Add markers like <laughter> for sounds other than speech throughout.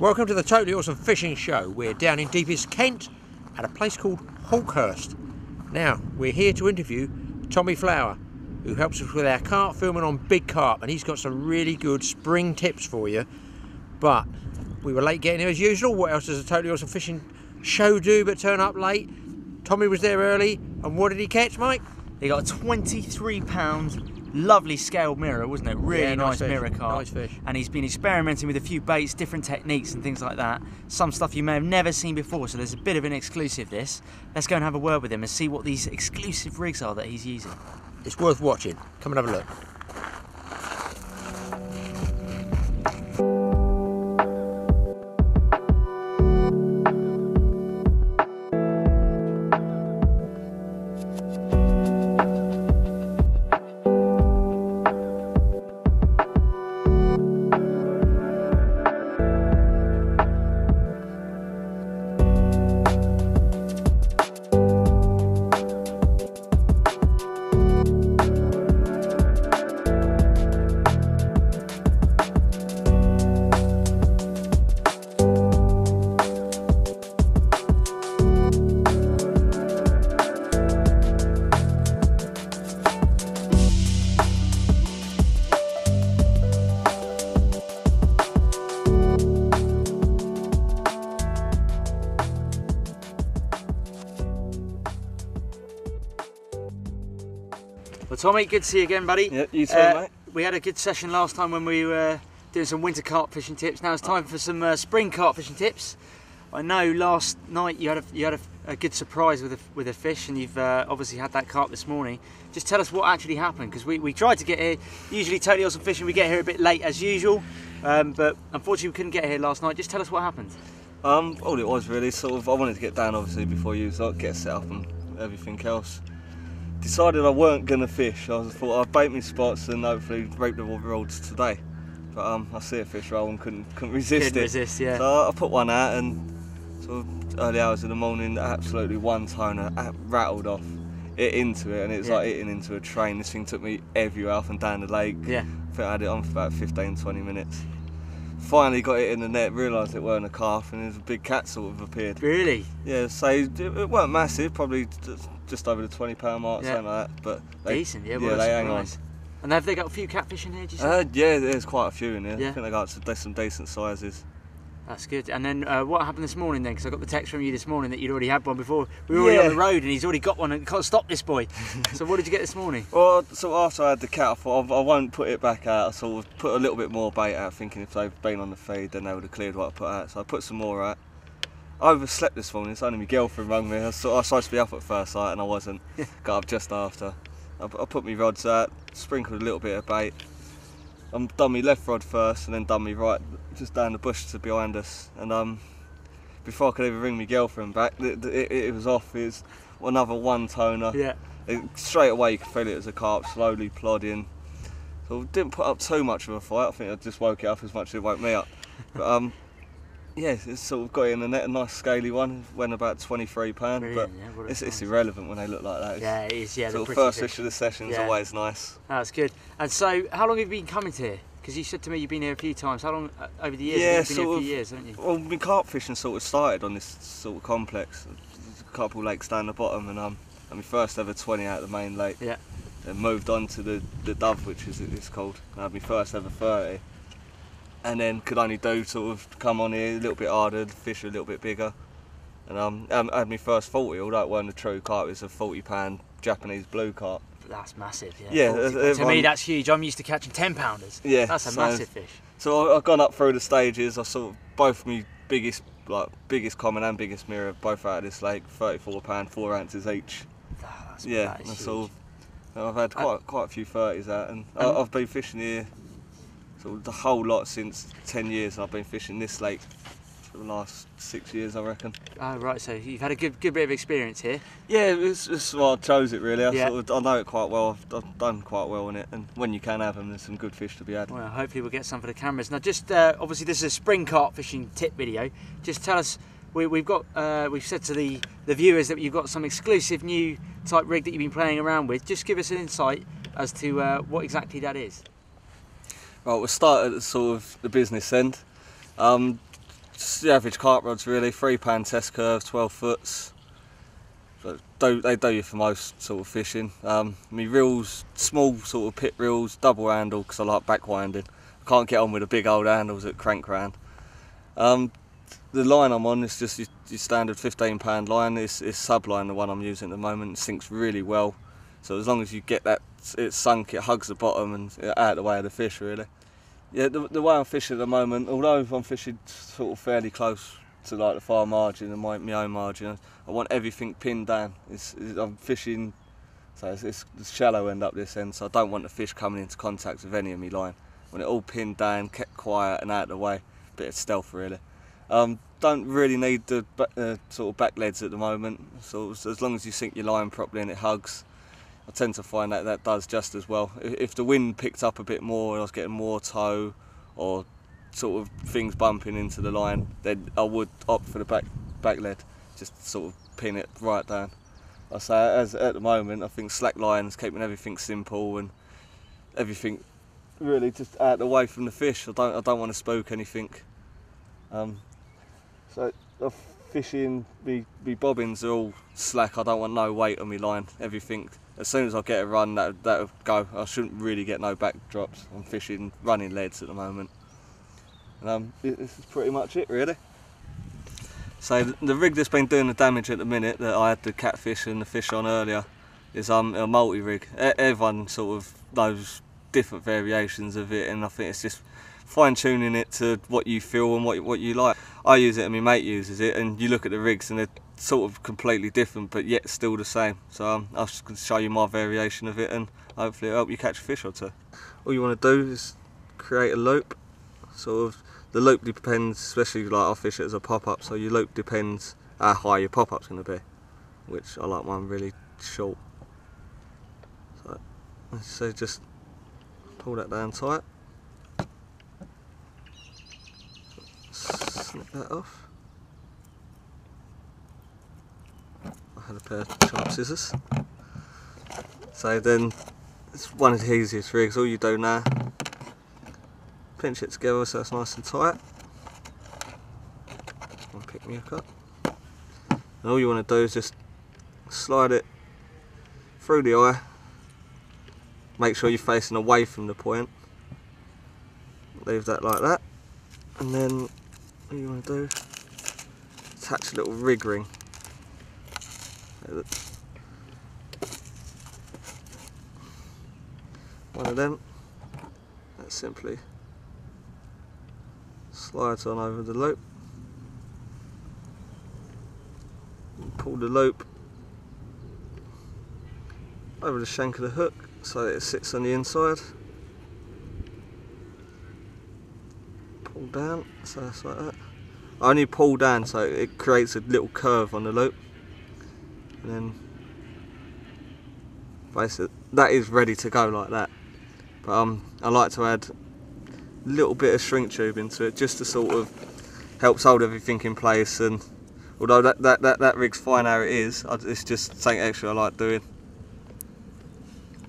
Welcome to the Totally Awesome Fishing Show. We're down in deepest Kent at a place called Hawkhurst. Now, we're here to interview Tommy Flower, who helps us with our carp filming on big carp, and he's got some really good spring tips for you. But we were late getting here as usual. What else does a Totally Awesome Fishing Show do but turn up late? Tommy was there early, and what did he catch, Mike? He got a 23 pound lovely scaled mirror, wasn't it? Really Yeah, nice nice, mirror carp. nice fish. And he's been experimenting with a few baits, different techniques and things like that. Some stuff you may have never seen before, so there's a bit of an exclusive this. Let's go and have a word with him and see what these exclusive rigs are that he's using. It's worth watching. Come and have a look. Tommy, good to see you again, buddy. Yeah, you too, Uh, mate. We had a good session last time when we were doing some winter carp fishing tips. Now it's time for some uh, spring carp fishing tips. I know last night you had a, you had a, a good surprise with a, with a fish, and you've uh, obviously had that carp this morning. Just tell us what actually happened, because we, we tried to get here. Usually, totally awesome fishing, we get here a bit late as usual, um, but unfortunately we couldn't get here last night. Just tell us what happened. Um, all it was really sort of I wanted to get down obviously before you so get set up and everything else. Decided I weren't gonna fish. I thought I'd bait my spots and hopefully rape the rods today. But um, I see a fish roll and couldn't couldn't resist Couldn't it. resist, yeah. So I put one out and sort of early hours of the morning, absolutely one toner uh, rattled off it into it, and it was Yeah. like hitting into a train. This thing took me everywhere up and down the lake. Yeah. I think I had it on for about 15, 20 minutes. Finally got it in the net, realised it weren't a carp, and there's a big cat sort of appeared. Really? Yeah, so it, it weren't massive, probably just, over the 20 pound mark, Yeah. something like that. But they, Decent, yeah. yeah, they hang on. And have they got a few catfish in here? Do? Uh, yeah, there's quite a few in there. Yeah. I think they got some, there's some decent sizes. That's good. And then uh, what happened this morning then? Because I got the text from you this morning that you'd already had one before. We were already on the road and he's already got one and can't stop this boy. <laughs> so what did you get this morning? Well, so after I had the cat, I thought I, I won't put it back out. I sort of put a little bit more bait out, thinking if they've been on the feed, then they would have cleared what I put out. So I put some more out. I overslept this morning. It's only my girlfriend rang me. I was, I was supposed to be up at first sight, and I wasn't. <laughs> Got up just after. I, I put my rods out, sprinkled a little bit of bait. I'm done my left rod first, and then done my right, just down the bush to behind us. And um, before I could even ring my girlfriend back, it, it, it was off. It was another one toner. Yeah. It, straight away you could feel it as a carp slowly plodding. So didn't put up too much of a fight. I think I just woke it up as much as it woke me up. But um, yeah, it's sort of got in the net, a nice scaly one. Went about 23 pound, but yeah, it's, it's irrelevant when they look like that. It's Yeah, it is. Yeah, sort of first fish. of the session is Yeah. always nice. That's good. And so, how long have you been coming to here? Because you said to me you've been here a few times. How long uh, over the years? Yeah, you've been here a sort few of- years, haven't you? Well, my carp fishing sort of started on this sort of complex. There's a couple lakes down the bottom, and um, I mean first ever 20 out of the main lake. Yeah. Then moved on to the the Dove, which is it's called. I had my first ever 30, and then could only do sort of come on here a little bit harder, the fish are a little bit bigger, and um, I had my first 40. Although it weren't a true carp, it was a 40 pound Japanese blue carp. That's massive. Yeah. Yeah, uh, to me, that's huge. I'm used to catching 10 pounders. Yeah, That's a so- massive fish. So I've gone up through the stages. I sort of both my biggest like biggest common and biggest mirror both out of this lake, 34 pound, four ounces each. That's, Yeah, that is and sort of, I've had Uh, quite quite a few 30s out, and- I've been fishing here of the whole lot since 10 years. I've been fishing this lake for the last six years, I reckon. Oh, right. So you've had a good, good bit of experience here. Yeah, it's, it's why I chose it really. I, Yeah. sort of, I know it quite well. I've, I've done quite well in it, and when you can have them, there's some good fish to be had. Well, hopefully we'll get some for the cameras. Now, just uh, obviously this is a spring carp fishing tip video. Just tell us, we, we've got, uh, we've said to the the viewers that you've got some exclusive new type rig that you've been playing around with. Just give us an insight as to uh, what exactly that is. Right, we'll start at the sort of the business end. Um, just the average carp rods really, three pound test curves, 12 foots. Do, they do you for most sort of fishing. Um, me reels, small sort of pit reels, double handle because I like back winding. I can't get on with the big old handles that crank round. Um, the line I'm on is just your, your standard 15 pound line. It's, it's subline, the one I'm using at the moment. It sinks really well. So as long as you get that, it's sunk, it hugs the bottom and out of the way of the fish really. Yeah, the, the way I'm fishing at the moment, although I'm fishing sort of fairly close to like the far margin and my, my own margin, I want everything pinned down. It's, it's, I'm fishing, so it's, it's the shallow end up this end, so I don't want the fish coming into contact with any of me line. When it all pinned down, kept quiet and out of the way. Bit of stealth really. Um, don't really need the uh, sort of back leads at the moment, so as long as you sink your line properly and it hugs, I tend to find that that does just as well. If the wind picked up a bit more and I was getting more tow or sort of things bumping into the line, then I would opt for the back back lead, just sort of pin it right down. I say as at the moment, I think slack lines keeping everything simple and everything really just out away from the fish. I don't I don't want to spook anything. Um, so I'm fishing, me, me bobbins are all slack. I don't want no weight on my line. Everything as soon as I get a run, that that'll go. I shouldn't really get no backdrops. I'm fishing running leads at the moment. And um, this is pretty much it really. So the rig that's been doing the damage at the minute that I had the catfish and the fish on earlier is um, a multi-rig. Everyone sort of knows different variations of it and I think it's just fine tuning it to what you feel and what, what you like. I use it and my mate uses it and you look at the rigs and they're sort of completely different but yet still the same. So um, I'll show you my variation of it and hopefully it'll help you catch a fish or two. All you want to do is create a loop. Sort of the loop depends, especially like I fish it as a pop-up, so your loop depends how high your pop-up's going to be, which I like mine really short. So, so just pull that down tight. Snip that off. Had a pair of sharp scissors. So then it's one of the easiest rigs. All you do now, pinch it together so it's nice and tight. Pick me up. And all you want to do is just slide it through the eye. Make sure you're facing away from the point. Leave that like that. And then all you want to do, attach a little rig ring one of them. That simply slides on over the loop pull the loop over the shank of the hook so that it sits on the inside. Pull down so that's like that. I only pull down so it creates a little curve on the loop and then basically that is ready to go like that. But um, I like to add a little bit of shrink tube into it just to sort of helps hold everything in place and although that, that, that, that rig's fine how it is it's just something extra I like doing.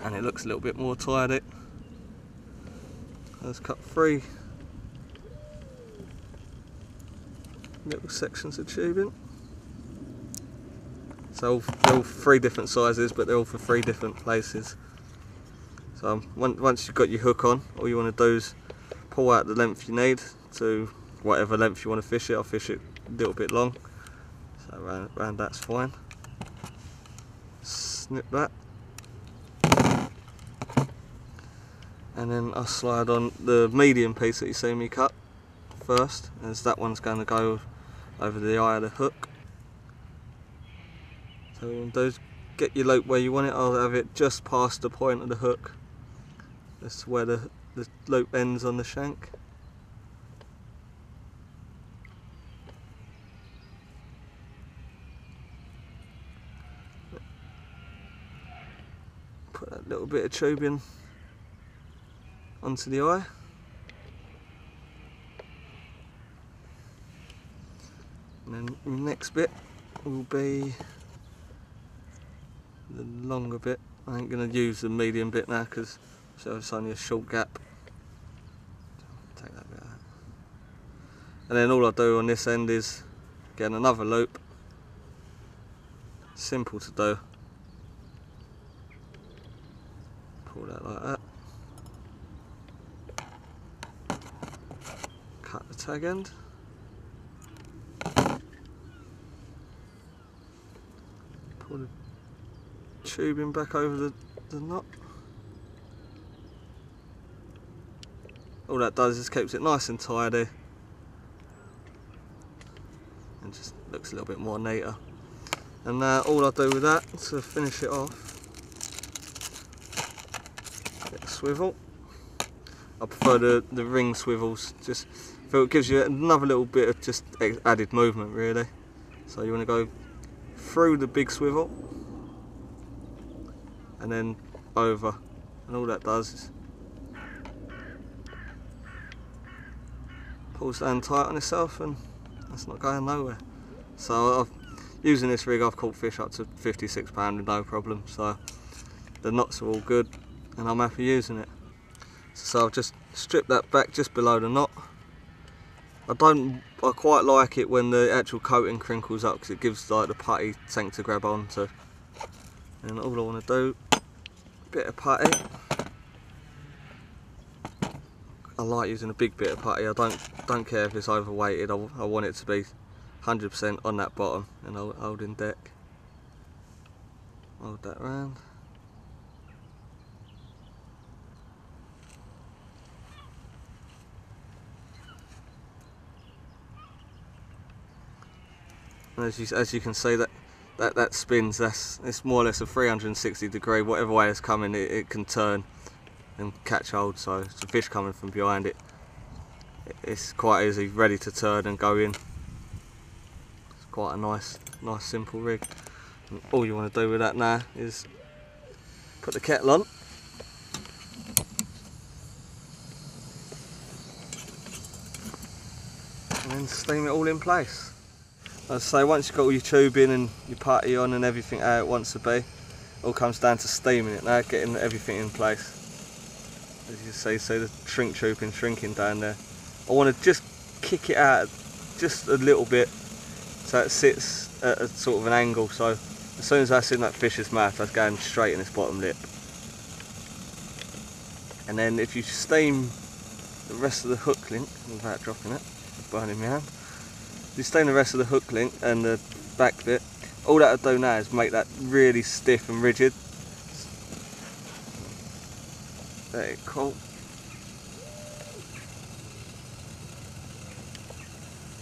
And it looks a little bit more tidy let's cut three little sections of tubing so they're all three different sizes, but they're all for three different places. So once you've got your hook on, all you want to do is pull out the length you need to whatever length you want to fish it. I'll fish it a little bit long, so around, around that's fine. Snip that. And then I slide on the medium piece that you see me cut first, as that one's going to go over the eye of the hook. So those get your loop where you want it, I'll have it just past the point of the hook. That's where the, the loop ends on the shank. Put that little bit of tubing onto the eye. And then the next bit will be the longer bit. I ain't going to use the medium bit now because so it's only a short gap. Take that bit out. And then all I do on this end is get another loop. Simple to do. Pull that like that. Cut the tag end. Pull the tubing back over the, the knot. All that does is keeps it nice and tidy and just looks a little bit more neater. And now all I do with that to finish it off, get a swivel. I prefer the, the ring swivels, just feel it gives you another little bit of just added movement really. So you want to go through the big swivel and then over and all that does is pulls down tight on itself and that's not going nowhere. So I've, using this rig I've caught fish up to 56 pound with no problem so the knots are all good and I'm happy using it. So I've just stripped that back just below the knot. I don't, I quite like it when the actual coating crinkles up because it gives like the putty tank to grab onto. And all I want to do, bit of putty. I like using a big bit of putty. I don't don't care if it's overweighted. I, I want it to be 100% on that bottom and hold, holding deck. Hold that round. As you, as you can see that that that spins that's it's more or less a 360 degree whatever way it's coming it, it can turn and catch hold so it's a fish coming from behind it. It's quite easy ready to turn and go in. It's quite a nice nice simple rig. And all you want to do with that now is put the kettle on. And then steam it all in place as I say once you've got all your tubing and your putty on and everything how it wants to be all comes down to steaming it now getting everything in place as you see, see the shrink tubing, shrinking down there. I want to just kick it out just a little bit so it sits at a sort of an angle. So as soon as that's in that fish's mouth, that's going straight in its bottom lip. And then if you steam the rest of the hook link without dropping it, burning me hand. Steam the rest of the hook link and the back bit, all that'll do now is make that really stiff and rigid. Very cool.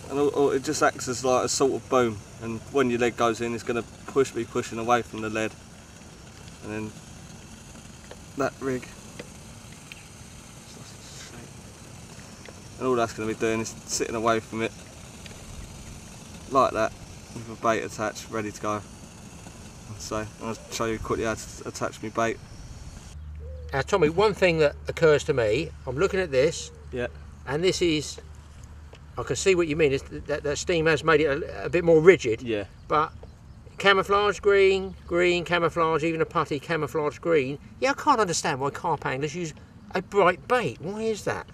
And it just acts as like a sort of boom and when your leg goes in it's going to push me pushing away from the lead. And then that rig. And all that's going to be doing is sitting away from it like that with a bait attached ready to go so I'll show you quickly how to attach my bait now, Tommy, one thing that occurs to me, I'm looking at this, yeah, and this is, I can see what you mean. Is that, that steam has made it a, a, bit more rigid. Yeah. But camouflage green, green camouflage, even a putty camouflage green. Yeah, I can't understand why carp anglers use a bright bait. Why is that?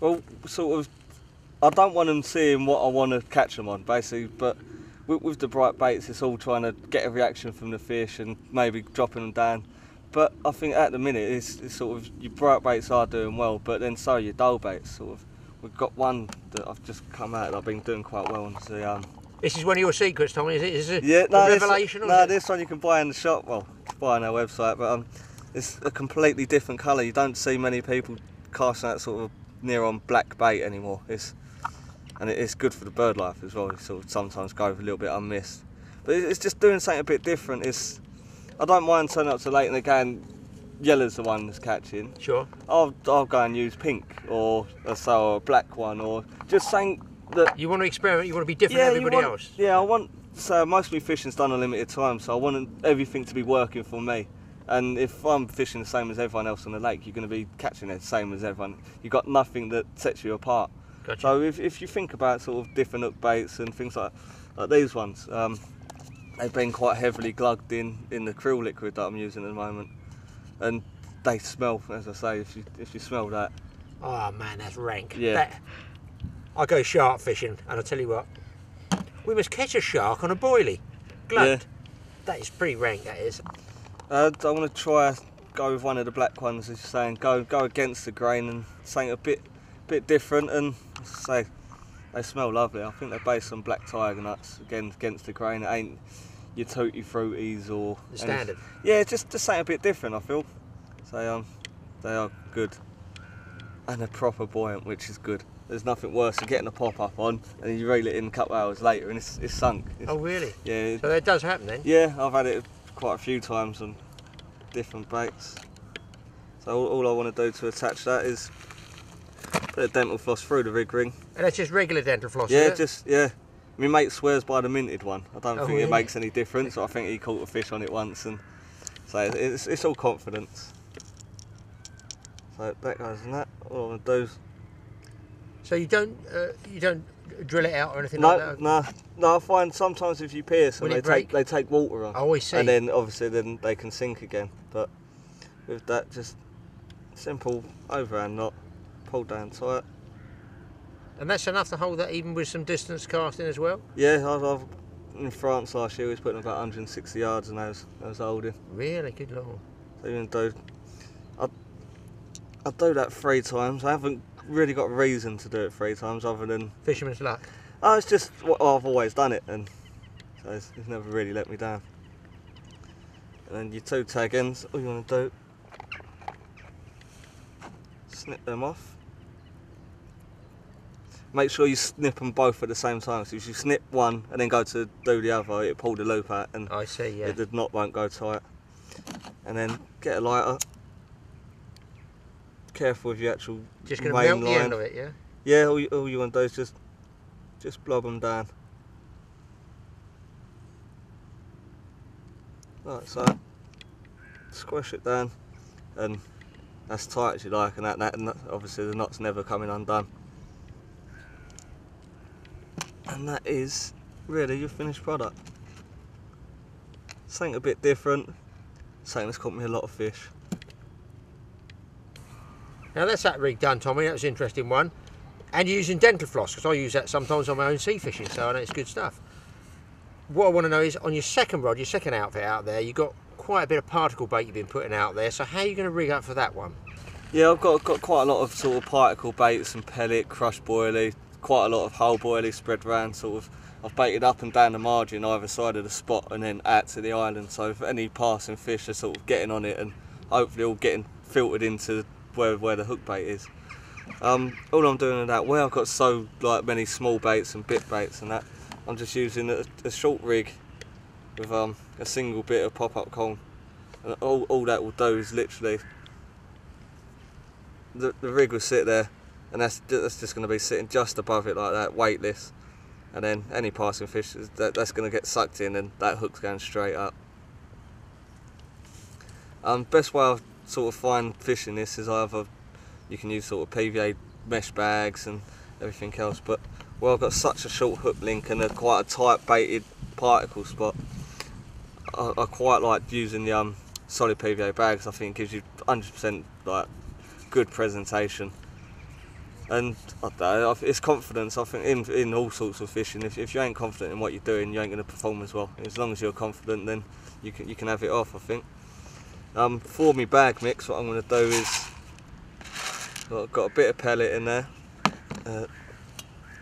Well, sort of, I don't want them seeing what I want to catch them on, basically, but with, with the bright baits, it's all trying to get a reaction from the fish and maybe dropping them down but I think at the minute it's, it's, sort of your bright baits are doing well, but then so your dull baits sort of. We've got one that I've just come out that I've been doing quite well on. The, um, this is one of your secrets, Tommy. Is it? Is it yeah, no, revelation? This, no, this one you can buy in the shop. Well, buy on our website, but um, it's a completely different colour. You don't see many people casting that sort of near on black bait anymore. It's and it's good for the bird life as well. It sort of sometimes goes a little bit unmissed, but it's just doing something a bit different. It's I don't mind turning up to late and again, yellow's the one that's catching. Sure. I'll, I'll go and use pink or a, so a black one or just saying that. You want to experiment, you want to be different yeah, everybody want, else. Yeah, I want, so most of my fishing's done a limited time, so I want everything to be working for me. And if I'm fishing the same as everyone else on the lake, you're going to be catching it the same as everyone. You've got nothing that sets you apart. Gotcha. So if, if you think about sort of different hook baits and things like, like these ones, um, they've been quite heavily glugged in in the krill liquid that I'm using at the moment, and they smell. As I say, if you if you smell that. Oh man, that's rank. Yeah. That, I go shark fishing, and I tell you what, we must catch a shark on a boilie. Glad. Yeah. That is pretty rank. That is. Uh, I want to try go with one of the black ones, as you're saying. Go go against the grain and something a bit bit different. And as I say, they smell lovely. I think they're based on black tiger nuts. Again, against the grain. It ain't your tutti fruities or The standard. Yeah, just just something a bit different. I feel. So um, they are good, and they're proper buoyant, which is good. There's nothing worse than getting a pop up on and you reel it in a couple of hours later and it's, it's sunk. It's, Oh, really? yeah, So that does happen then. yeah, I've had it quite a few times on different baits. So all, all I want to do to attach that is put a dental floss through the rig ring. And that's just regular dental floss. yeah, just yeah. My mate swears by the minted one. I don't Oh, think really? it makes any difference. I think he caught a fish on it once, and so it's, it's all confidence. So that goes in that. All I want to do is So you don't uh, you don't drill it out or anything like that. no, no. I find sometimes if you pierce it they take they take water on. I always see. and then obviously then they can sink again. But with that, just simple overhand knot, pull down tight. And that's enough to hold that even with some distance casting as well. Yeah, I was in France last year. We was putting about 160 yards, and I was I was holding. Really, good lord. So even though I I do that three times, I haven't really got a reason to do it three times other than Fisherman's luck. oh, it's just what I've always done it, and so it's, it's never really let me down. And then your two tag ends, all you want to do, snip them off. Make sure you snip them both at the same time. So if you snip one and then go to do the other, it pull the loop out and I see. Yeah. the knot won't go tight. And then get a lighter. Careful with your actual Just going to main melt the end line. of it, yeah. Yeah, all you, all you want to do is just just blob them down. Like so. Squash it down, and as tight as you like, and that, that and that- obviously the knot's never coming undone. And that is really your finished product. Something a bit different. Something that's caught me a lot of fish. Now that's that rig done, Tommy. That was an interesting one. And you're using dental floss because I use that sometimes on my own sea fishing, so I know it's good stuff. What I want to know is on your second rod, your second outfit out there, you've got quite a bit of particle bait you've been putting out there. So how are you going to rig up for that one? Yeah, I've got got quite a lot of sort of particle baits and pellet, crush boilie, quite a lot of whole boilies spread around. Sort of, I've baited up and down the margin either side of the spot and then out to the island. So if any passing fish are sort of getting on it and hopefully all getting filtered into where where the hook bait is. Um, all I'm doing in that, way, I've got so like many small baits and bit baits and that, I'm just using a, a short rig with um, a single bit of pop-up corn. And all, all that will do is literally the, the rig will sit there and that's, that's just going to be sitting just above it like that, weightless. And then any passing fish, is- that, that's going to get sucked in and that hook's going straight up. Um, best way I sort of find fishing this is either you can use sort of PVA mesh bags and everything else, but well I've got such a short hook link and a quite a tight baited particle spot. I, I quite like using the um, solid PVA bags. I think it gives you 100% like good presentation. And know, it's confidence. I think in, in all sorts of fishing, if, if you ain't confident in what you're doing, you ain't going to perform as well. As long as you're confident, then you can you can have it off. I think. Um, for me bag mix, what I'm going to do is well, I've got a bit of pellet in there. Uh,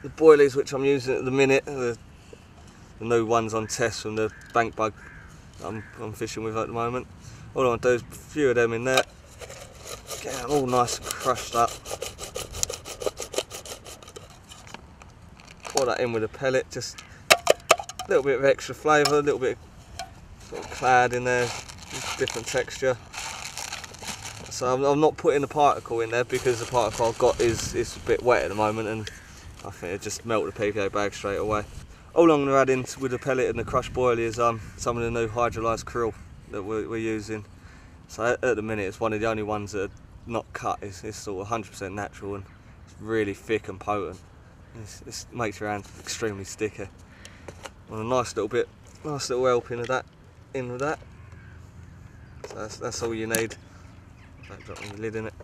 the boilies which I'm using at the minute, the, the new ones on test from the bank bug I'm, I'm fishing with at the moment. All I want to do is a few of them in there, get them all nice and crushed up. Pour that in with a pellet, just a little bit of extra flavour, a little bit sort of clad in there, different texture. So I'm, I'm not putting the particle in there because the particle I've got is, is a bit wet at the moment and I think it just melt the PVA bag straight away. All I'm going to add in with the pellet and the crushed boilie is um, some of the new hydrolyzed krill that we're, we're using. So at, at the minute it's one of the only ones that are not cut, it's, it's sort of 100% natural and it's really thick and potent. It's, it's makes your hand extremely sticky. And a nice little bit, nice little helping of that in with that. So that's, that's all you need. Don't drop the lid in it.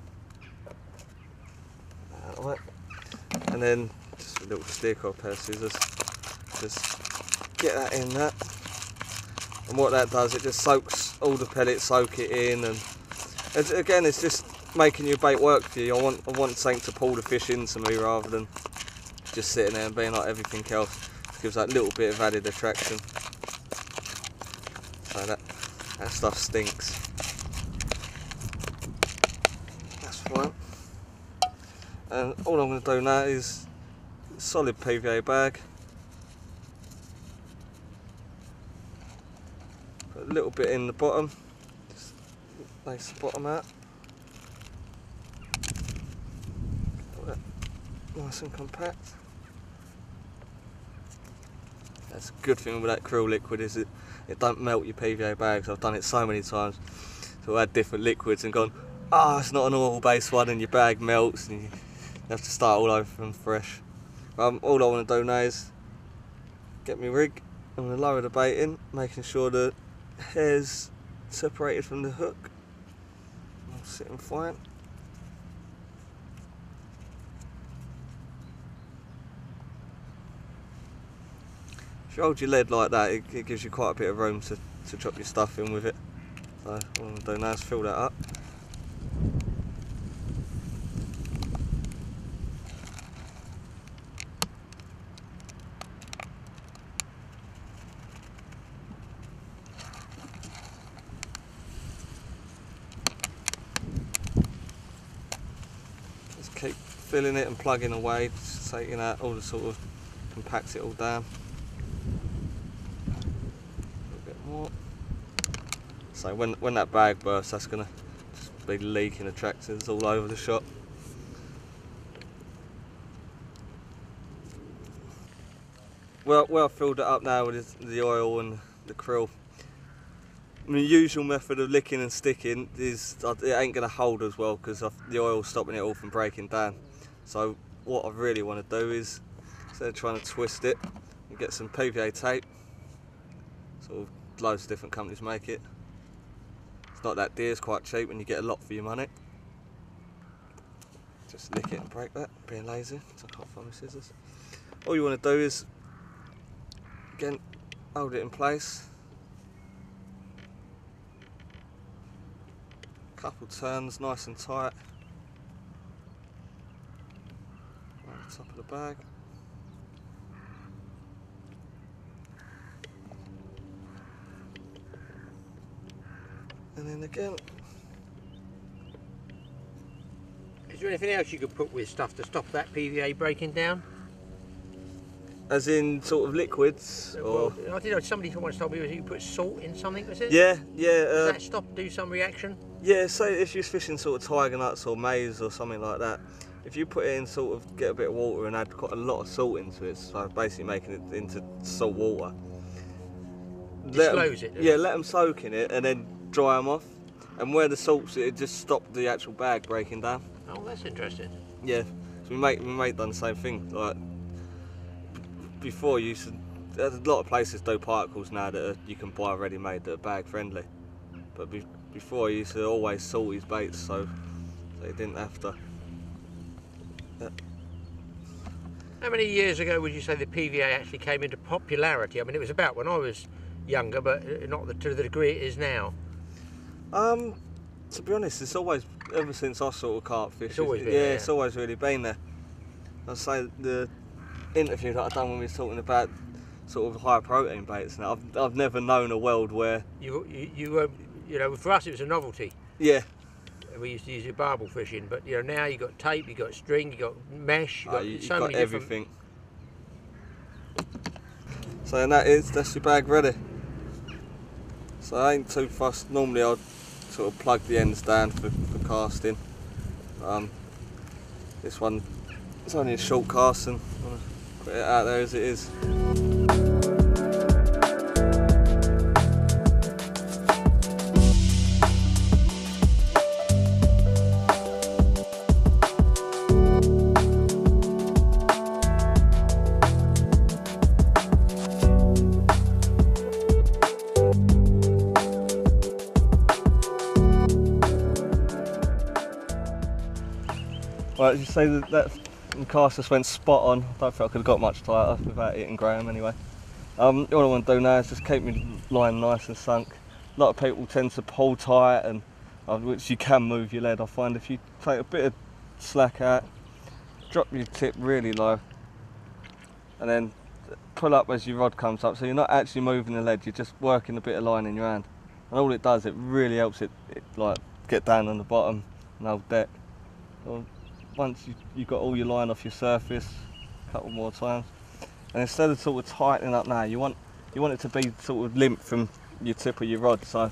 And then just a little stick or pair of scissors. Just get that in that. And what that does, it just soaks all the pellets, soak it in, and it's, again, it's just making your bait work for you. I want, I want something to pull the fish into me rather than just sitting there and being like everything else. It gives that little bit of added attraction. So that, that stuff stinks. That's fine. And all I'm going to do now is solid PVA bag. Put a little bit in the bottom. Just lace the bottom out. Nice and compact. That's a good thing with that krill liquid is it, it don't melt your PVA bags. I've done it so many times. So I had different liquids and gone, ah, oh, it's not an oil based one and your bag melts and you have to start all over from fresh. Um, all I want to do now is get my rig. I'm going to lower the bait in, making sure the hair's separated from the hook. I'm sitting fine. If you hold your lead like that, it, it gives you quite a bit of room to, to drop your stuff in with it. So what I'm going to do now is fill that up. Just keep filling it and plugging away, just taking out all the sort of compacts it all down. A little bit more. So when when that bag bursts, that's gonna just be leaking attractors all over the shop. Well, well, filled it up now with the oil and the krill. My usual method of licking and sticking is it ain't gonna hold as well because the oil's stopping it all from breaking down. So what I really want to do is instead of trying to twist it, you get some PVA tape. Of loads of different companies make it. Not that dear, it's quite cheap and you get a lot for your money. Just lick it and break that, being lazy, so I can't find my scissors. All you want to do is, again, hold it in place. Couple turns, nice and tight. Around the top of the bag. And then again, Is there anything else you could put with stuff to stop that PVA breaking down? as in sort of liquids, or Well, I did know somebody once told me was you put salt in something, was it? yeah, yeah, Does uh, that stop, do some reaction? yeah. So if you're fishing sort of tiger nuts or maize or something like that, if you put it in, sort of get a bit of water and add quite a lot of salt into it, so basically making it into salt water. Let 'em- slows it, Yeah, it? let them soak in it and then dry them off. And where the salt's, it just stopped the actual bag breaking down. Oh, that's interesting. Yeah, so we mate we mate done the same thing. Like before, you used to, there's a lot of places do particles now that are, you can buy ready made that are bag friendly. But be, before, you used to always salt his baits so they didn't have to. How many years ago would you say the PVA actually came into popularity? I mean, it was about when I was younger, but not the, to the degree it is now. Um, to be honest, it's always ever since I sort of carp fish. It's always yeah, been there, it's always really been there. I say the interview that I've done when we was talking about sort of high protein baits. Now I've I've never known a world where You, you, you, um, you know, for us it was a novelty. yeah We used to use it barbel fishing, but you know now you got tape, you got string, you got mesh, you Oh, got you, you've so got many different. everything. So and that is that's your bag ready. So I ain't too fussed. Normally I'd sort of plug the ends down for, for casting. Um, this one it's only a short cast and I'm gonna put it out there as it is. Right, you say that, that cast just went spot on. I don't think I could have got much tighter without hitting Graeme anyway. Um, all I want to do now is just keep my line nice and sunk. A lot of people tend to pull tight and uh, which you can move your lead. I find if you take a bit of slack out, drop your tip really low, and then pull up as your rod comes up. So you're not actually moving the lead, you're just working a bit of line in your hand. And all it does, it really helps it, it like get down on the bottom and hold deck. Once you, you've got all your line off your surface, a couple more times, and instead of sort of tightening up now, you want you want it to be sort of limp from your tip of your rod. So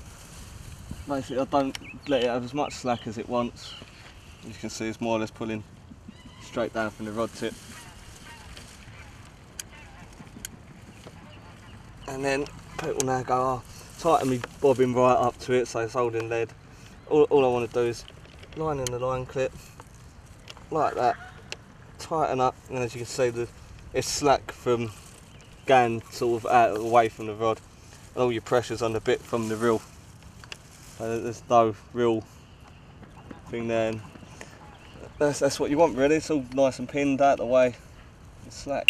basically, I don't let it have as much slack as it wants. You can see, it's more or less pulling straight down from the rod tip. And then people now go, oh, tighten me bobbin right up to it so it's holding lead. All, all I want to do is line in the line clip, like that, tighten up, and as you can see, the, it's slack from going sort of out away from the rod, and all your pressure's on the bit from the reel. So there's no real thing there. And that's, that's what you want really, it's all nice and pinned out the way, it's slack.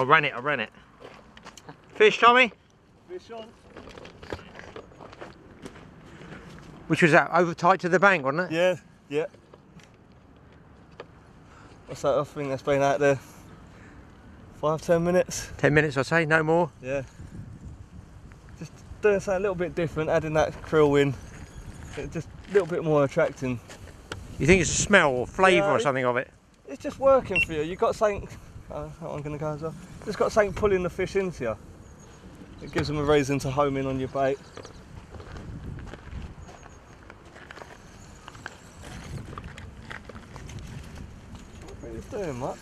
I've got it. I ran it. I ran it. Fish, Tommy. Fish on. Which was that over tight to the bank, wasn't it? Yeah, yeah. What's that? I think that's been out there five, ten minutes. Ten minutes, I say, no more. Yeah. Just doing something a little bit different, adding that krill in. Just a little bit more attracting. You think it's a smell or flavour Yeah, or something of it? It's just working for you. You've got something. Uh, that one going to go as well. Just got something pulling the fish into you. It gives them a reason to home in on your bait. Not really doing much.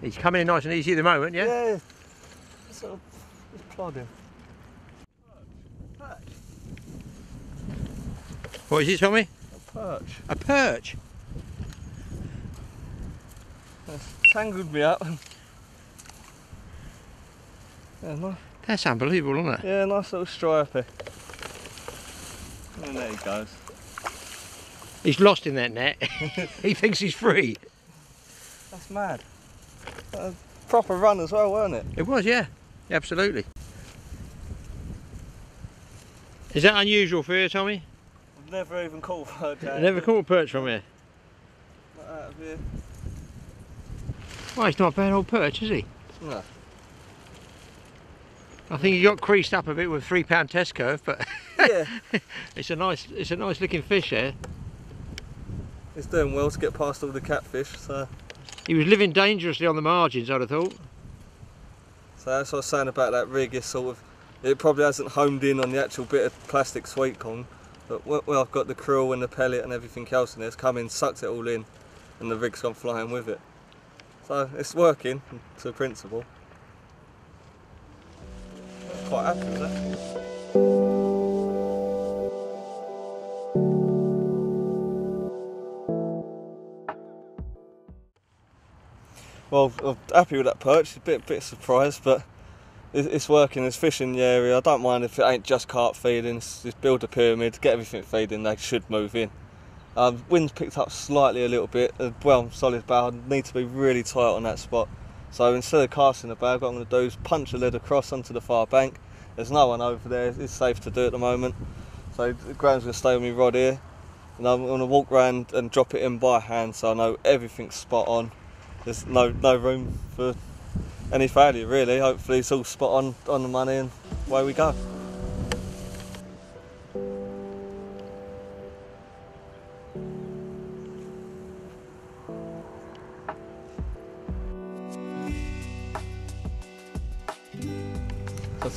He's coming in nice and easy at the moment, yeah? Yeah. Sort of just plodding. What is it, Tommy? A perch. A perch. Tangled me up. Yeah, nice, That's unbelievable, isn't it? yeah, nice little stripey. And there he goes. He's lost in that net. <laughs> he thinks he's free. That's mad. A proper run as well, weren't it? It was, yeah. Absolutely. Is that unusual for you, Tommy? I've never even caught a perch Never caught a perch from here. not out of here. Well, he's not a bad old perch, is he? No. I think he got creased up a bit with three pound test curve, but <laughs> yeah, it's a nice, it's a nice looking fish there. he's doing well to get past all the catfish, so He was living dangerously on the margins, I'd have thought. so that's what I was saying about that rig. Is sort of it probably hasn't homed in on the actual bit of plastic sweet corn, but when I've got the krill and the pellet and everything else in there, it's come in, sucked it all in, and the rig's gone flying with it. So it's working to principle. Quite happy with that. Well, I'm happy with that perch. A bit, bit surprised, but it's working. There's fish in the area. I don't mind if it ain't just carp feeding. Just build a pyramid, get everything feeding. They should move in. Um, wind's picked up slightly a little bit. Uh, well, solid bow. I need to be really tight on that spot. So instead of casting the bag, what I'm going to do is punch a lead across onto the far bank. There's no one over there. It's safe to do at the moment. So Graeme's going to stay with me rod here. and I'm going to walk around and drop it in by hand so I know everything's spot on. There's no no room for any failure really. Hopefully it's all spot on on the money and away we go.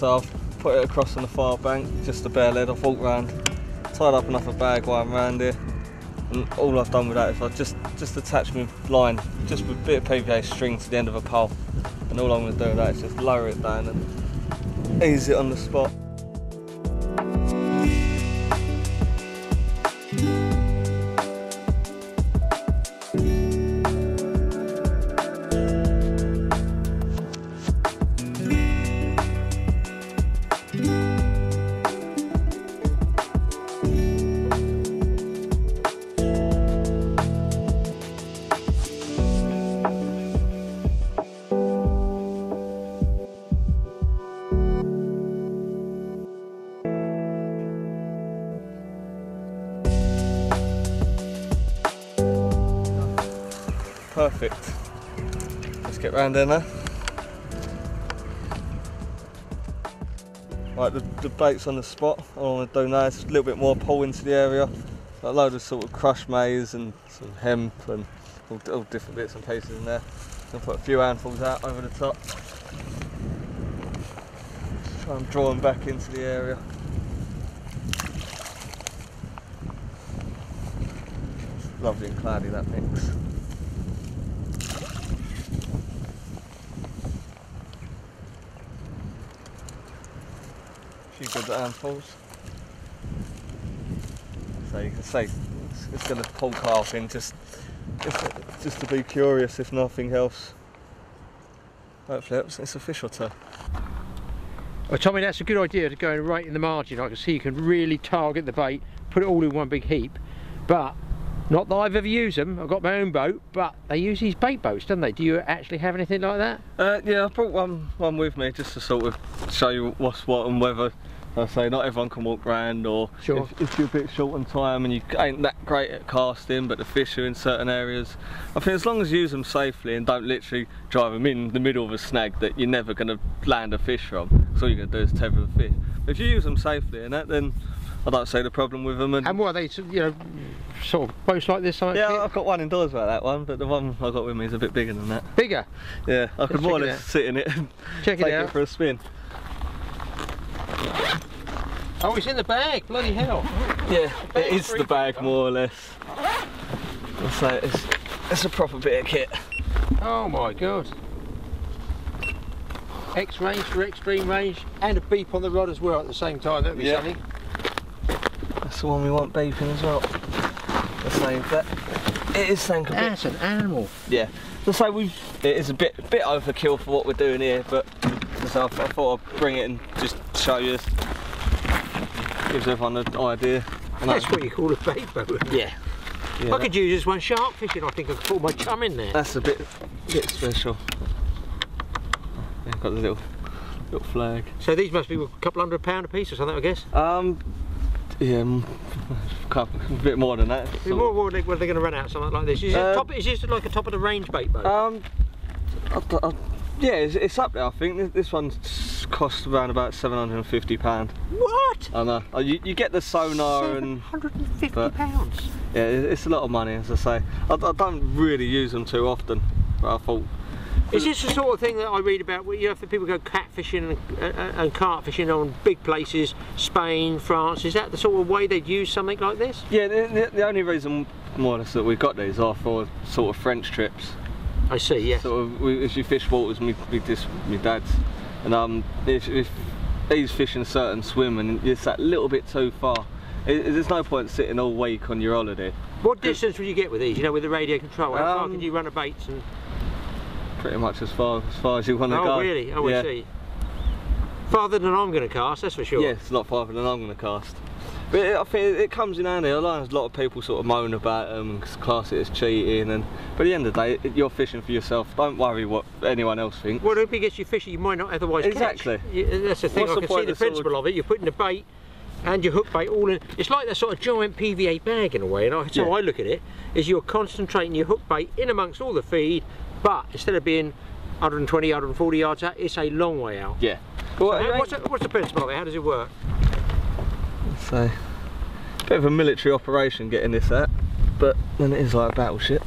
I've put it across on the far bank, just a bare lead. I've walked round, tied up enough bag while I'm around here. And all I've done with that is I've just, just attached my line, just with a bit of PVA string to the end of a pole. And all I'm going to do with that is just lower it down and ease it on the spot. Perfect. Let's get round in there. Right, the, the bait's on the spot. I want to do now a little bit more pull into the area. Got a load of sort of crushed maize and some hemp and all, all different bits and pieces in there. Gonna put a few handfuls out over the top. Just try and draw them back into the area. Lovely and cloudy that mix. Few good handfuls. So you can see it's, it's going to pull carp in just, just just to be curious, if nothing else. Hopefully it's, it's a fish or two. Well, Tommy, that's a good idea to go right in the margin. I can see you can really target the bait, put it all in one big heap. But not that I've ever used them. I've got my own boat, but they use these bait boats, don't they? Do you actually have anything like that? Uh, yeah, I brought one one with me just to sort of show you what's what and whether. I say not everyone can walk round, or Sure. if, if you're a bit short on time and you ain't that great at casting, but the fish are in certain areas. I think as long as you use them safely and don't literally drive them in the middle of a snag that you're never going to land a fish from, so all you're going to do is tether the fish. But if you use them safely and that, then I don't see the problem with them. And, And what are they, you know, sort of boats like this? Something yeah, I've got one indoors about that one, but the one I got with me is a bit bigger than that. bigger. Yeah, I could Let's more or it less sit in it and Check take it it, out. for a spin. Oh, it's in the bag. Bloody hell. Yeah, it is the bag more or less. I'll say it's, it's a proper bit of kit. Oh my god. X range for extreme range and a beep on the rod as well at the same time. That'd be Yeah. something. That's the one we want beeping as well. The same, but it is saying a bit. That's an animal. Yeah. So say we it is a bit bit overkill for what we're doing here, but so I, I thought I'd bring it and just show you. Gives everyone an idea. And That's what you call a bait boat. yeah. yeah I could use this one shark fishing. I think I could put my chum in there. That's a bit bit special. Yeah, got the little little flag. So these must be a couple hundred pound a piece or something, I guess. Um, yeah, <laughs> a bit more than that. What, sort what, what are they, are they going to run out? Something like this? Is, Uh, it top, is this like a top of the range bait boat? Um, I, I, yeah, it's, it's up there. I think this, this one's cost around about seven hundred and fifty pound. what? I know. Oh, you, you get the sonar and £750? yeah, it, it's a lot of money, as I say. I, I don't really use them too often, but I thought. Is this the sort of thing that I read about? Where, you know, if people go catfishing and, uh, and carp fishing on big places, Spain, France. Is that the sort of way they'd use something like this? Yeah, the, the, the only reason more or less that we've got these are for sort of French trips. I see. Yes. sort of we, if you fish waters me with this my dad's and um if, if he's fishing a certain swim and it's that little bit too far it, there's no point sitting all week on your holiday What distance would you get with these? You know, with the radio control, how far Um, could you run a bait? And... pretty much as far as far as you want to Oh, go really? Oh, yeah. I see. Farther than I'm going to cast, that's for sure. yeah it's not farther than I'm going to cast but it, I think it comes in handy. I know a lot of people sort of moan about um, them and class it as cheating, and but at the end of the day, you're fishing for yourself. Don't worry what anyone else thinks. Well, if it gets you fishing, you might not otherwise Exactly. catch. Uh, yeah, that's the thing. What's I the can see the of sort of- principle of it. You're putting the bait and your hook bait all in. It's like that sort of giant PVA bag in a way, and I, so Yeah. I look at it, is you're concentrating your hook bait in amongst all the feed, but instead of being 120, 140 yards out, it's a long way out. Yeah. So how- what's, the, what's the principle of it? How does it work? So, bit of a military operation getting this out, but then it is like a battleship.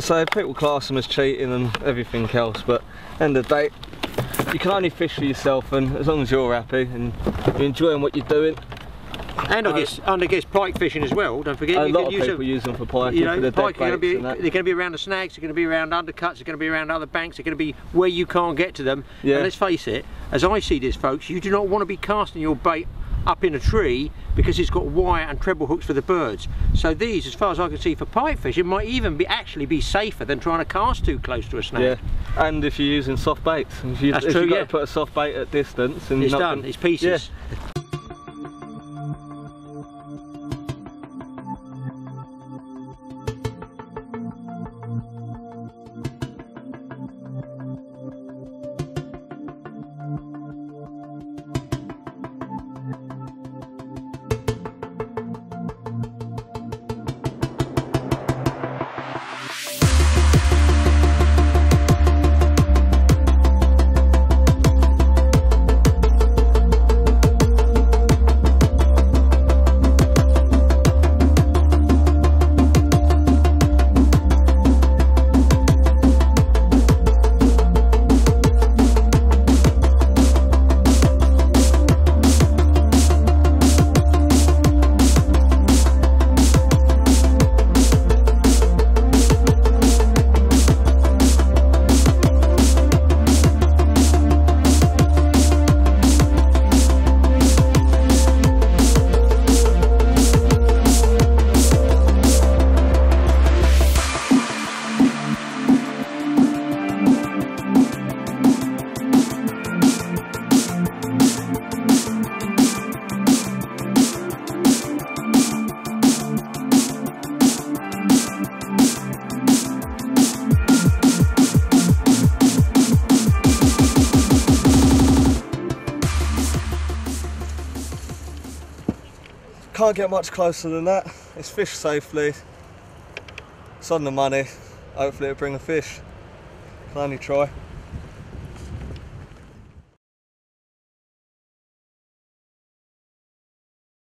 So people class them as cheating and everything else, but end of the day, you can only fish for yourself, and as long as you're happy and you're enjoying what you're doing, And I guess, and I guess pike fishing as well. Don't forget, a you lot can of use people them. use them for pike. You know, for the pike are going to be they're going to be around the snags, they're going to be around undercuts, they're going to be around other banks, they're going to be where you can't get to them. Yeah. And let's face it, as I see this, folks, you do not want to be casting your bait up in a tree because it's got wire and treble hooks for the birds. So these, as far as I can see, for pike fishing, might even be actually be safer than trying to cast too close to a snag. Yeah, and if you're using soft baits, if, you, That's if true, you've got yeah. to put a soft bait at distance, and It's done. gonna- It's pieces. Can't get much closer than that. It's fished safely. It's on the money. Hopefully it'll bring a fish. Can only try.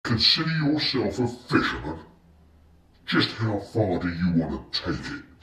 Consider yourself a fisherman. Just how far do you want to take it?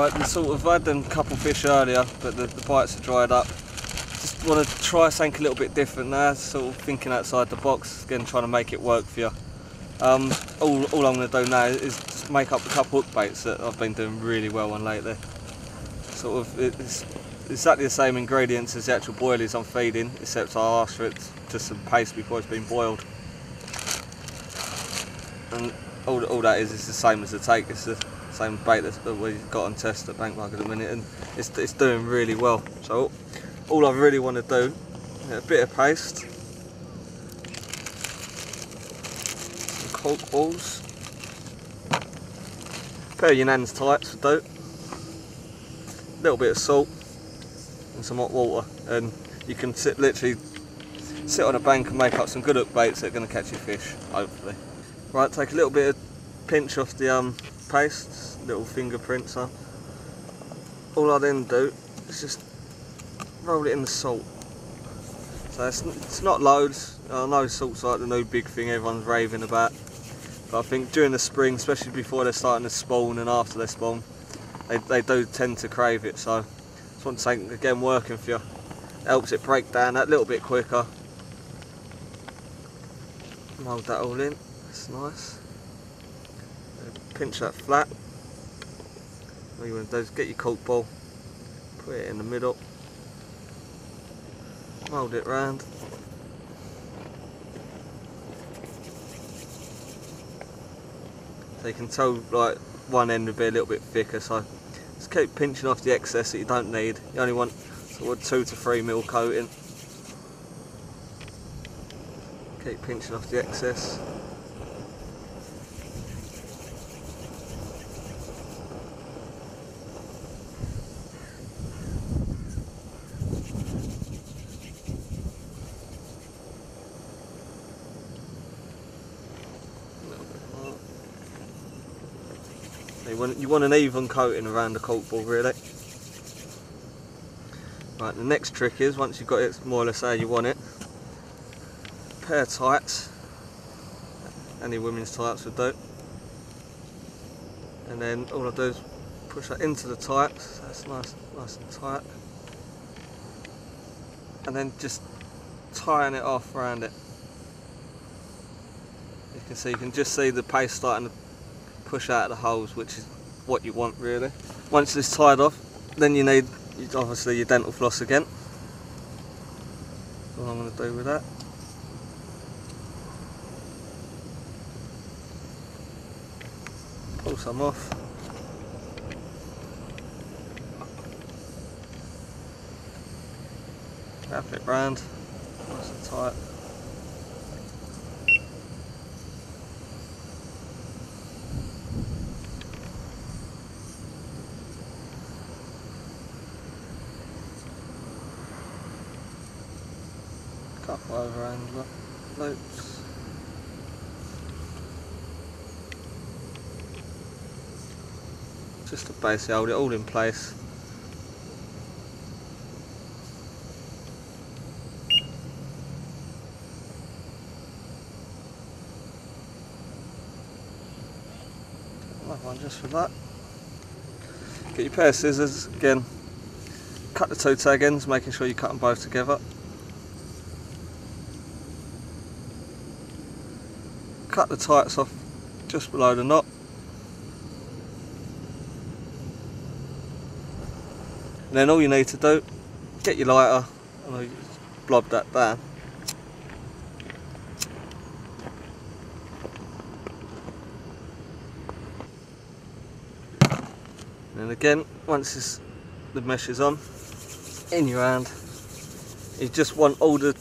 Right, sort of had them couple fish earlier, but the, the bites are dried up. Just want to try something a little bit different now, sort of thinking outside the box, again trying to make it work for you. Um, all, all I'm going to do now is just make up a couple hook baits that I've been doing really well on lately. Sort of, it's exactly the same ingredients as the actual boilies I'm feeding, except I asked for it to some paste before it's been boiled. And all, all that is is the same as the take, it's the same bait that we've got on test at Bankmark at the minute and it's, it's doing really well. So all I really want to do, a bit of paste, some cork balls, pair of your nan's tights will do, a little bit of salt and some hot water and you can sit literally sit on a bank and make up some good hook baits that are going to catch your fish, hopefully. Right, take a little bit of pinch off the um, paste, little fingerprints on. All I then do is just roll it in the salt. So it's, it's not loads, I know salt's like the new big thing everyone's raving about. But I think during the spring, especially before they're starting to spawn and after they spawn, they, they do tend to crave it. So just want something again working for you. Helps it break down that little bit quicker. Mould that all in, that's nice. Pinch that flat. All you want to do is get your cork ball, put it in the middle, mould it round. So you can tell like one end will be a little bit thicker so just keep pinching off the excess that you don't need. You only want sort of two to three mil coating. Keep pinching off the excess. little bit more. You want, an even coating around the cork ball really. Right, the next trick is once you've got it more or less how you want it, pair of tights, any women's tights would do. And then all I do is push that into the tights, it's nice, nice and tight. And then just tying it off around it. You can see, you can just see the paste starting to push out of the holes, which is what you want really. Once it's tied off, then you need obviously your dental floss again. What I'm going to do with that. Pull some off. Wrap it round, nice and tight. Couple overhand lo- loops. Just to basically hold it all in place. Another one just for that. Get your pair of scissors again. Cut the two tag ends, making sure you cut them both together. Cut the tights off just below the knot. And then all you need to do, get your lighter, and blob that down. And again, once the mesh is on, in your hand, you just want all the,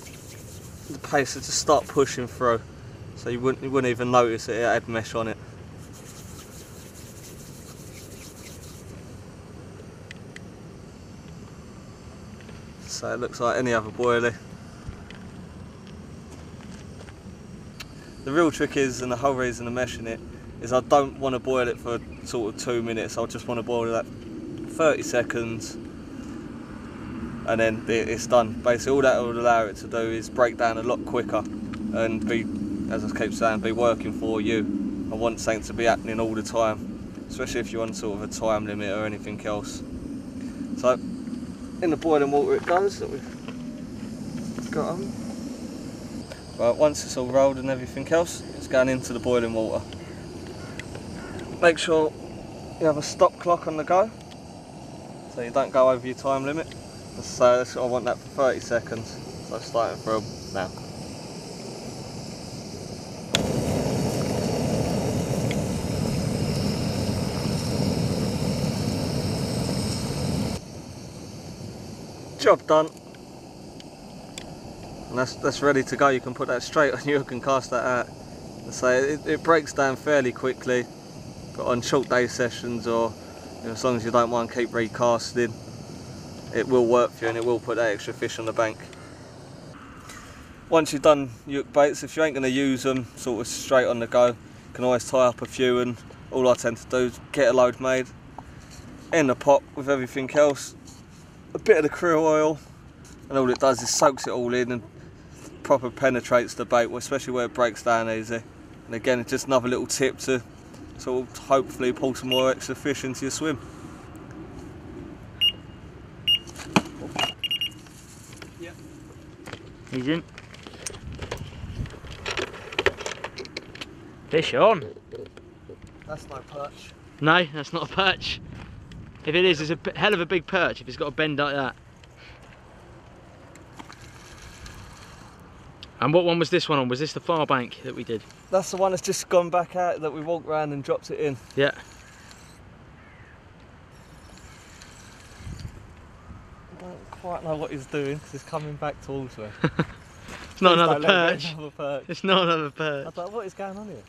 the paste to start pushing through. So you wouldn't, you wouldn't even notice it, had mesh on it. So it looks like any other boilie. The real trick is, and the whole reason I'm meshing it, is I don't want to boil it for sort of two minutes. I just want to boil it 30 seconds and then it's done. Basically all that will allow it to do is break down a lot quicker and be as I keep saying, be working for you. I want something to be happening all the time, especially if you're on sort of a time limit or anything else. So, in the boiling water it goes that we've got on. Right, once it's all rolled and everything else, it's going into the boiling water. Make sure you have a stop clock on the go, so you don't go over your time limit. So I want that for 30 seconds, so starting from now. Job done. And that's that's ready to go. You can put that straight on <laughs> your hook and cast that out. So it, it breaks down fairly quickly. But on short day sessions or you know, as long as you don't mind keep recasting, it will work for you and it will put that extra fish on the bank. Once you've done your baits, if you ain't going to use them sort of straight on the go, you can always tie up a few and all I tend to do is get a load made in the pot with everything else a bit of the krill oil and all it does is soaks it all in and proper penetrates the bait, especially where it breaks down easy. And again, it's just another little tip to sort of hopefully pull some more extra fish into your swim. Yeah. He's in. Fish on. That's no perch. No, that's not a perch. If it is, it's a hell of a big perch if it's got a bend like that. And what one was this one on? Was this the far bank that we did? That's the one that's just gone back out that we walked round and dropped it in. Yeah. I don't quite know what he's doing because he's coming back towards me. <laughs> It's not another don't let me get perch. Another perch. It's not another perch. don't know what is going on here.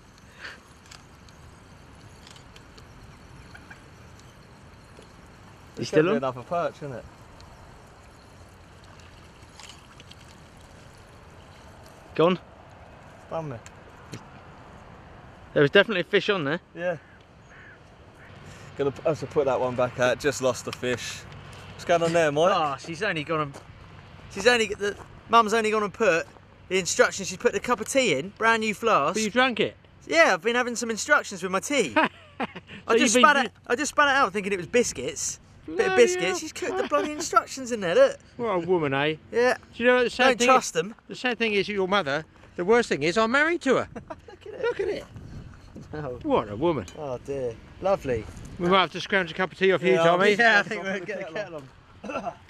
You still gonna be on? Another perch, isn't it? Gone? Done me. There was definitely a fish on there. Yeah. Gonna have to put that one back out. Just lost the fish. What's going on there, Mike? Oh, <laughs> she's only gone and she's only the mum's only gone and put the instructions. She's put a cup of tea in, brand new flask. But you drank it. Yeah, I've been having some instructions with my tea. <laughs> I just you've been it. I just spat it out thinking it was biscuits. Bit of Bloody biscuits. She's cooked the bloody instructions in there. Look. What a woman, eh? <laughs> Yeah. Do you know what the sad Don't thing trust them. is? The sad thing is, your mother. The worst thing is, I'm married to her. <laughs> Look at it. Look at it. Oh, What a woman. oh dear. Lovely. We might have to scrounge a cup of tea off you, Tommy. Yeah, I think we're the getting the kettle kettle on. <laughs>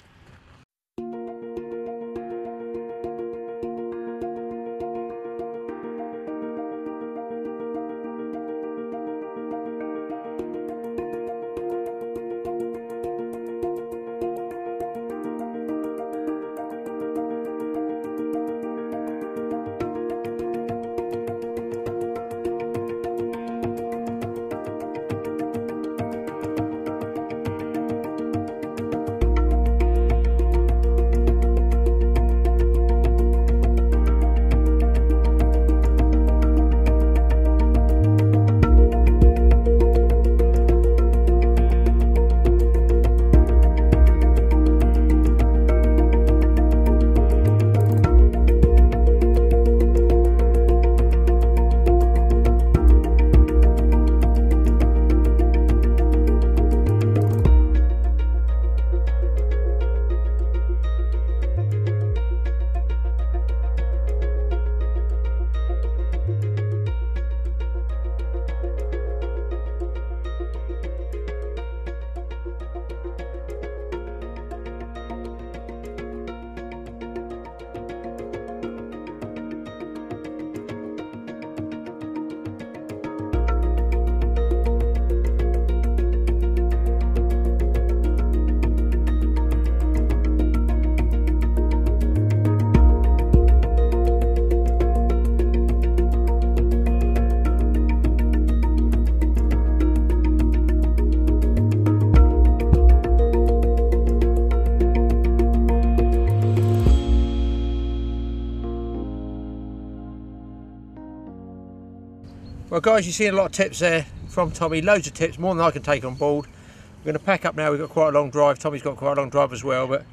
Well, guys, you've seen a lot of tips there from Tommy. Loads of tips, more than I can take on board. We're going to pack up now. We've got quite a long drive. Tommy's got quite a long drive as well. But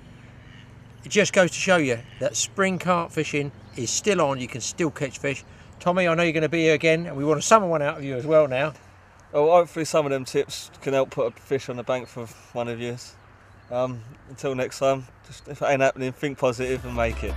it just goes to show you that spring carp fishing is still on. You can still catch fish. Tommy, I know you're going to be here again, and we want to summon one out of you as well now. Oh, hopefully some of them tips can help put a fish on the bank for one of you. Um, until next time, just if it ain't happening, think positive and make it.